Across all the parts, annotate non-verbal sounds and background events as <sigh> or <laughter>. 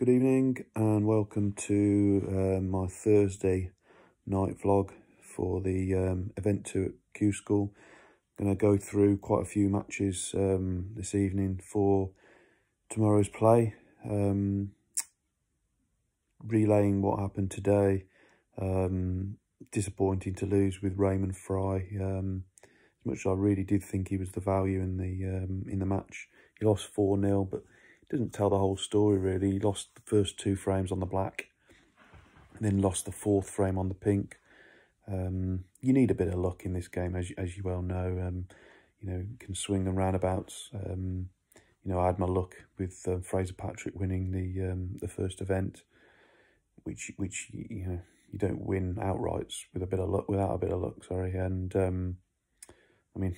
Good evening and welcome to uh, my Thursday night vlog for the um, event 2 at Q School. I'm going to go through quite a few matches um, this evening for tomorrow's play. Um, relaying what happened today. Um, disappointing to lose with Raymond Fry. Um, as much as I really did think he was the value in the um, in the match, he lost 4 0, but doesn't tell the whole story really. He lost the first two frames on the black, and then lost the fourth frame on the pink. Um, you need a bit of luck in this game, as as you well know. Um, you know, can swing and roundabouts. Um, you know, I had my luck with uh, Fraser Patrick winning the um, the first event, which which you know you don't win outright with a bit of luck without a bit of luck. Sorry, and um, I mean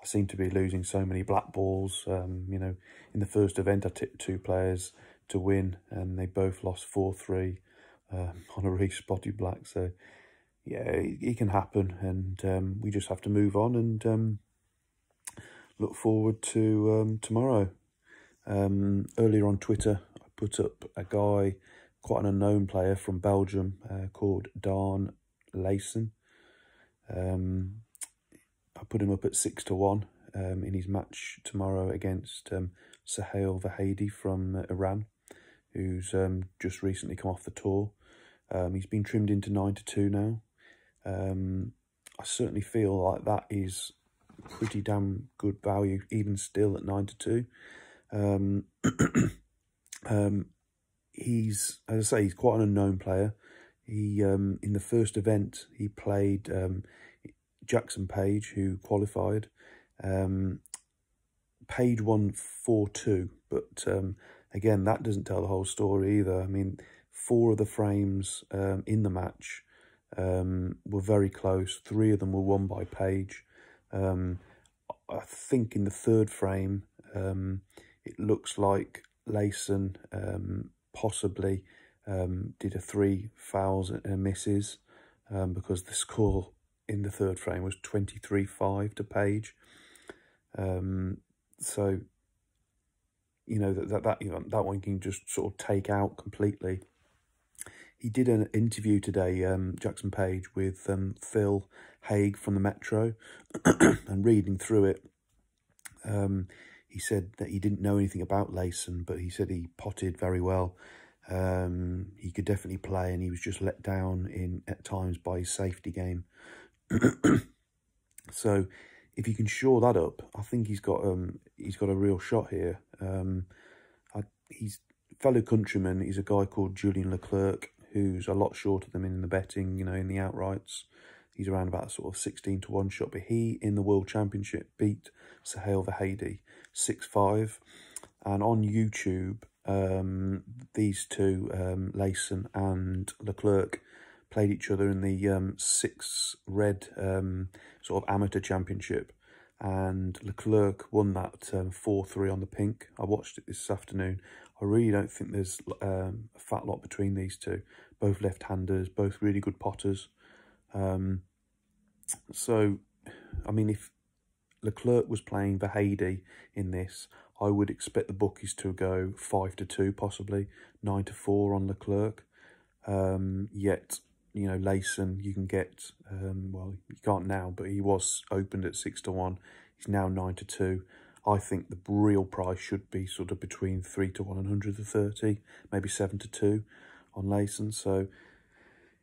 I seem to be losing so many black balls. Um, you know, in the first event, I tipped two players to win, and they both lost 4-3 um, <laughs> on a really spotty black. So, yeah, it, it can happen, and um, we just have to move on and um, look forward to um, tomorrow. Um, earlier on Twitter, I put up a guy, quite an unknown player from Belgium, uh, called Daan Leyssen. Um, I put him up at six to one um, in his match tomorrow against um, Soheil Vahedi from uh, Iran, who's um, just recently come off the tour. Um, he's been trimmed into nine to two now. Um, I certainly feel like that is pretty damn good value, even still at nine to two. Um, <clears throat> he's, as I say, he's quite an unknown player. He in the first event he played Jackson Page, who qualified. Um, Page won 4-2, but um, again, that doesn't tell the whole story either. I mean, four of the frames um, in the match um, were very close. Three of them were won by Page. Um, I think in the third frame, um, it looks like Leyssen um, possibly um, did a three fouls and misses um, because the score in the third frame was 23-5 to Page. Um, so, you know, that, that, that, you know, that one can just sort of take out completely. He did an interview today, um, Jackson Page, with um, Phil Haigh from the Metro, <clears throat> and reading through it, um, he said that he didn't know anything about Leyssen, but he said he potted very well. Um, he could definitely play, and he was just let down in at times by his safety game. <clears throat> so if you can shore that up, I think he's got um he's got a real shot here. Um, I, he's fellow countryman. He's a guy called Julien Leclercq, who's a lot shorter than in the betting. You know, in the outrights, he's around about sort of sixteen to one shot. But he in the World Championship beat Soheil Vahedi six five, and on YouTube, um, these two, um, Leyssen and Leclercq played each other in the um, six red um, sort of amateur championship. And Leclercq won that 4-3 um, on the pink. I watched it this afternoon. I really don't think there's um, a fat lot between these two. Both left-handers, both really good potters. Um, so, I mean, if Leclercq was playing Vahedi in this, I would expect the bookies to go 5 to 2, possibly 9 to 4 on Leclercq. Um, yet you know, Leyssen, you can get, um, well, you can't now, but he was opened at 6 to 1. He's now 9 to 2. I think the real price should be sort of between 3 to 1 and 130, maybe 7 to 2 on Leyssen. So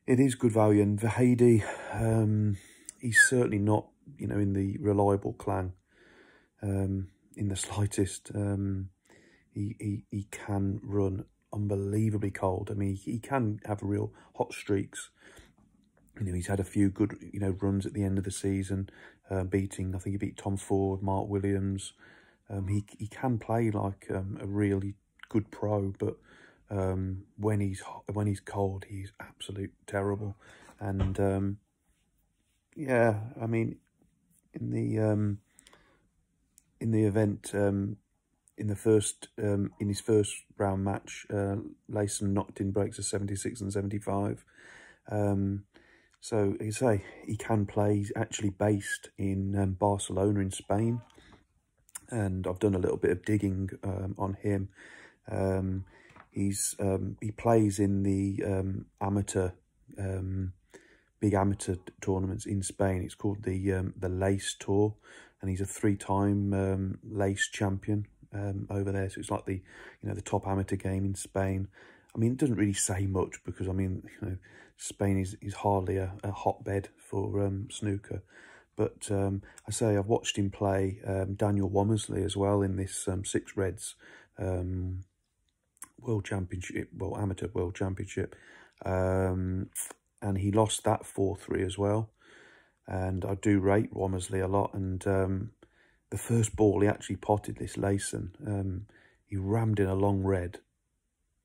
it is good value. And Vahedi, um, he's certainly not, you know, in the reliable clan um, in the <laughs> slightest. Um, he, he, he can run unbelievably cold. I mean, he can have real hot streaks. You know, he's had a few good, you know, runs at the end of the season, uh, beating, I think he beat Tom Ford, Mark Williams. Um, he, he can play like um, a really good pro, but um, when he's hot, when he's cold, he's absolute terrible. And um, yeah, I mean, in the um, in the event, um, in the first um, in his first round match, uh, Leyssen knocked in breaks of 76 and 75. Um, so, you say, he can play. He's actually based in um, Barcelona in Spain. And I've done a little bit of digging um, on him. Um, He's um, he plays in the um, amateur um, big amateur tournaments in Spain. It's called the the Lace Tour, and he's a three-time um, Lace champion um, over there. So it's like the you know the top amateur game in Spain. I mean, it doesn't really say much because I mean, <laughs> you know, Spain is is hardly a, a hotbed for um, snooker. But um, I say I've watched him play um, Daniel Womersley as well in this um, Six Reds um, World Championship, well, Amateur World Championship. Um, and he lost that 4-3 as well. And I do rate Womersley a lot. And um, the first ball, he actually potted this Leyssen. Um, he rammed in a long red.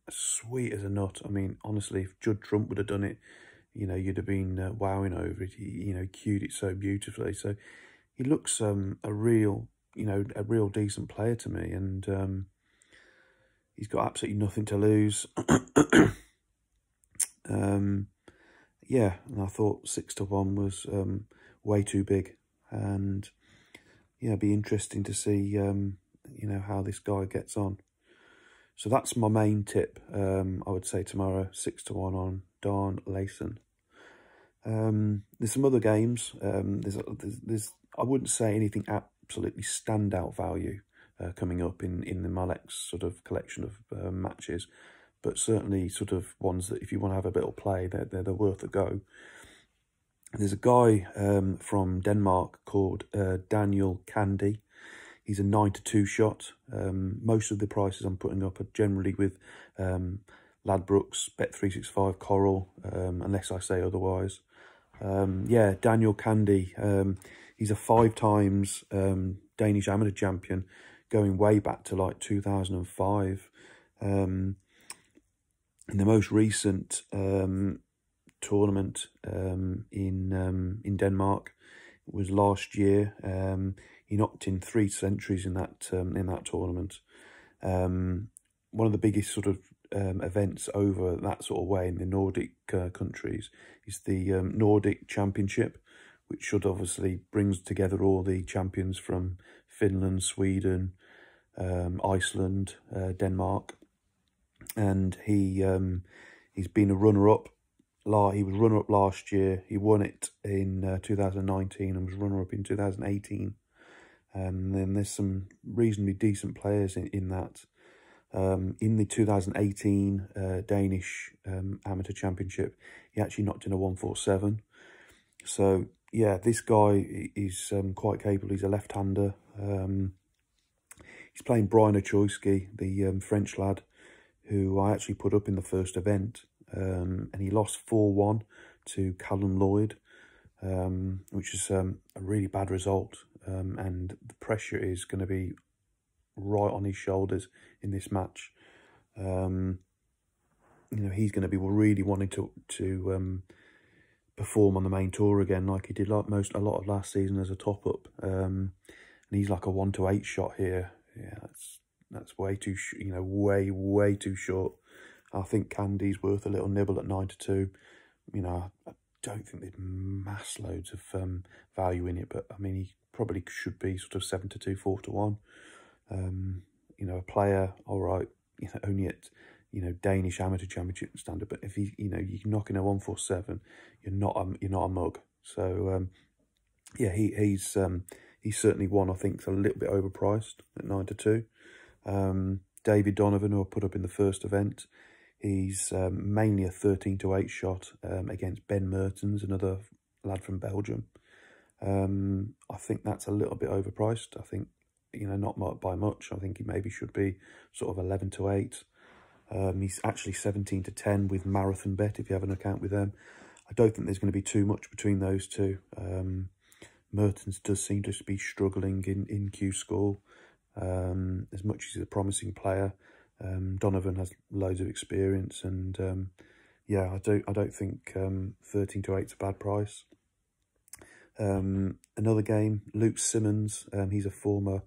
as Sweet as a nut. I mean, honestly, if Judd Trump would have done it, you know, you'd have been uh, wowing over it. He, you know, cued it so beautifully. So he looks um, a real, you know, a real decent player to me. And um, he's got absolutely nothing to lose. <clears throat> um, yeah, and I thought six to one was um, way too big, and yeah, be interesting to see um, you know how this guy gets on. So that's my main tip. Um, I would say tomorrow six to one on Daan Leyssen. Um, there's some other games. Um, there's, there's, there's I wouldn't say anything absolutely standout value uh, coming up in in the Molex sort of collection of uh, matches but certainly sort of ones that if you want to have a bit of play, they're, they're, they're worth a go. There's a guy um, from Denmark called uh, Daniel Kandi. He's a 9 to 2 shot. Um, most of the prices I'm putting up are generally with um, Ladbrokes, Bet365, Coral, um, unless I say otherwise. Um, yeah, Daniel Kandi. Um, he's a five times Danish amateur champion, going way back to like 2005. Um, in the most recent um, tournament um, in um, in Denmark was last year. Um, he knocked in three centuries in that um, in that tournament. Um, one of the biggest sort of events over that sort of way in the Nordic uh, countries is the Nordic Championship, which should obviously brings together all the champions from Finland, Sweden, Iceland, uh, Denmark, and he he's been a runner up. He was runner up last year. He won it in uh, 2019 and was runner up in 2018. And then there's some reasonably decent players in, in that. Um, in the 2018 uh, Danish um, Amateur Championship, he actually knocked in a 147. So, yeah, this guy is um, quite capable. He's a left-hander. Um, he's playing Brian Ochoiski, the um, French lad, who I actually put up in the first event, um, and he lost 4-1 to Callum Lloyd, um, which is um, a really bad result, um, and the pressure is going to be right on his shoulders in this match. Um, you know, he's going to be really wanting to to um, perform on the main tour again, like he did like most a lot of last season as a top up. and he's like a one to eight shot here. Yeah, that's that's way too, you know, way, way too short. I think Kandi's worth a little nibble at 9 to 2. You know, I don't think there's mass loads of um, value in it, but I mean, he probably should be sort of 7 to 2, 4 to 1. Um, you know, a player, all right, you know, only at, you know, Danish amateur championship standard, but if he, you know, you knock in a 147, you're not a, you're not a mug. So, um, yeah, he, he's, um, he's certainly one I think is a little bit overpriced at 9 to 2. Um, David Donovan, who I put up in the first event, he's um, mainly a 13 to 8 shot um, against Ben Mertens, another lad from Belgium. Um, I think that's a little bit overpriced. I think, you know, not by much. I think he maybe should be sort of 11 to 8. Um, he's actually 17 to 10 with Marathon Bet, if you have an account with them. I don't think there's going to be too much between those two. Um, Mertens does seem to be struggling in, in Q School. Um, as much as he's a promising player, um, Donovan has loads of experience, and um, yeah, I don't I don't think um, thirteen to eight is a bad price. Um, another game, Luke Simmonds. Um, he's a former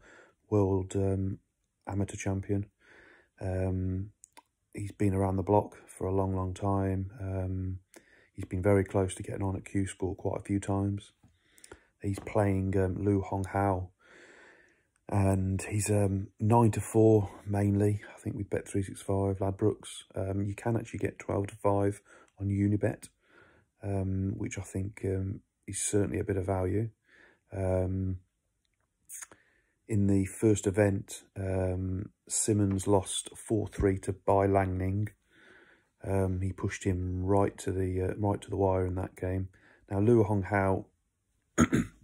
world amateur champion. he's been around the block for a long, long time. he's been very close to getting on at Q School quite a few times. He's playing Luo Hong Hao, and he's um, 9 to 4 mainly, I think with Bet365, Ladbrokes. Um, you can actually get 12 to 5 on Unibet, um, which I think um, is certainly a bit of value. Um, in the first event, um, Simmonds lost 4-3 to Bai Langning. he pushed him right to the uh, right to the wire in that game. Now, Luo Hong Hao <clears throat>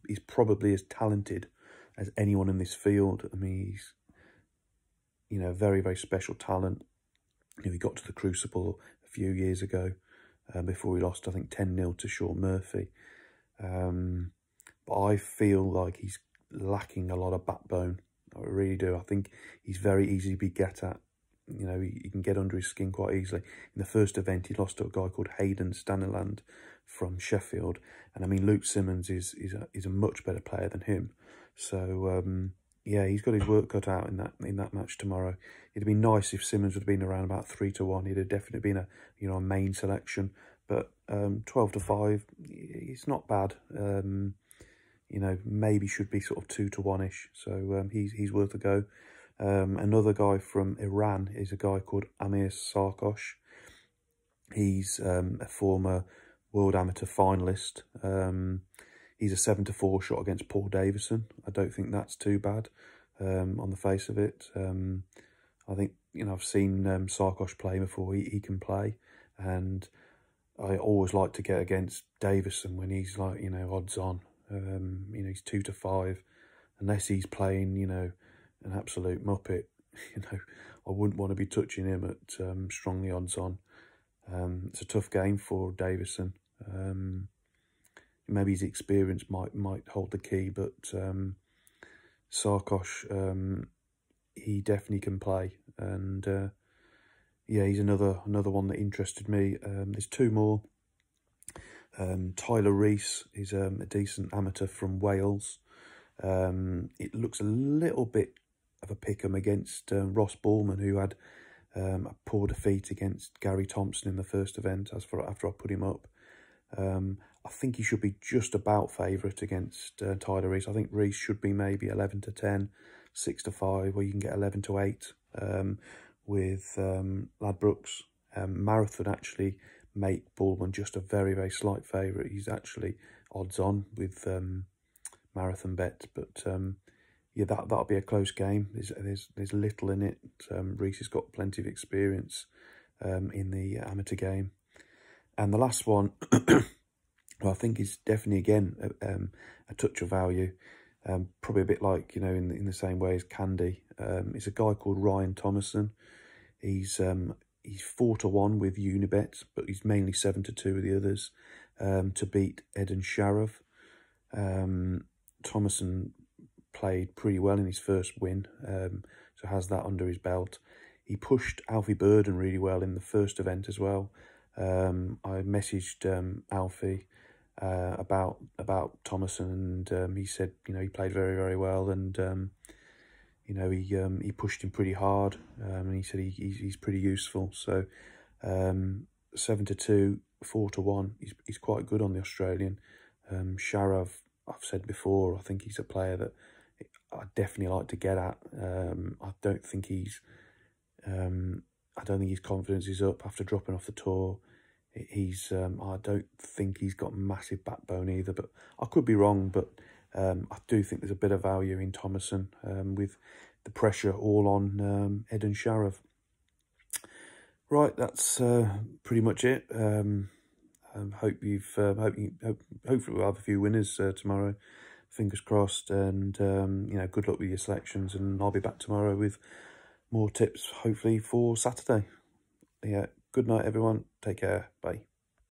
is probably as talented as anyone in this field. I mean, he's, you know, very, very special talent. You know, he got to the Crucible a few years ago uh, before he lost, I think, 10-0 to Shaun Murphy. Um, but I feel like he's lacking a lot of backbone. I really do. I think he's very easy to be get at. You know, he, he, can get under his skin quite easily. In the first event, he lost to a guy called Hayden Staniland from Sheffield. And I mean, Luke Simmonds is is a, is a much better player than him. So um, yeah, he's got his work cut out in that in that match tomorrow. It'd be nice if Simmonds would have been around about three to one. He'd have definitely been a you know a main selection. But um, twelve to five, it's not bad. Um, you know, maybe should be sort of two to one ish. So um, he's he's worth a go. Um, another guy from Iran is a guy called Amir Sarkhosh. He's um, a former world amateur finalist. He's a 7 to 4 shot against Paul Davison. I don't think that's too bad um, on the face of it. Um, I think, you know, I've seen um, Sarkhosh play before. He, he can play. And I always like to get against Davison when he's like, you know, odds on. Um, you know, he's 2 to 5. Unless he's playing, you know, an absolute muppet, <laughs> you know, I wouldn't want to be touching him at um, strongly odds on. Um, it's a tough game for Davison. Um, maybe his experience might might hold the key, but um, Sarkhosh, um, he definitely can play, and uh, yeah, he's another another one that interested me. Um, there's two more. Um, Tyler Rees is um, a decent amateur from Wales. Um, it looks a little bit of a pick 'em against uh, Ross Bulman, who had a poor defeat against Gary Thompson in the first event. As for after I put him up, um, I think he should be just about favourite against uh, Tyler Rees. I think Rees should be maybe 11 to 10, 6 to 5, or you can get 11 to 8 um, with um, Ladbrokes. Um, Marathon actually make Bulman just a very, very slight favourite. He's actually odds on with um, Marathon bet, but um, yeah, that that'll be a close game. There's there's there's little in it. Um, Rees has got plenty of experience um, in the amateur game, and the last one. I think is definitely again a, um, a touch of value. Um, probably a bit like you know in the, in the same way as Kandi. Um, it's a guy called Ryan Thomerson. He's um, he's four to one with Unibet, but he's mainly seven to two with the others um, to beat Eden Sharav. Um, Thomerson played pretty well in his first win, um, so has that under his belt. He pushed Alfie Burden really well in the first event as well. I messaged Alfie uh, about about Thomerson, and um, he said, you know, he played very very well, and um, you know, he um, he pushed him pretty hard, um, and he said he, he's, he's pretty useful. So um, seven to two, four to one, he's he's quite good on the Australian. Um, Sharav, I've said before, I think he's a player that I definitely like to get at. Um, I don't think he's, um, I don't think his confidence is up after dropping off the tour he's um, I don't think he's got massive backbone either, but I could be wrong. But um, I do think there's a bit of value in Thomerson um, with the pressure all on um, and Sharav. Right, that's uh, pretty much it. Um, um, hope you've uh, hope you hope, hopefully we'll have a few winners uh, tomorrow. Fingers crossed, and um, you know, good luck with your selections. And I'll be back tomorrow with more tips, hopefully for Saturday. Yeah, Good night, everyone. Take care. Bye.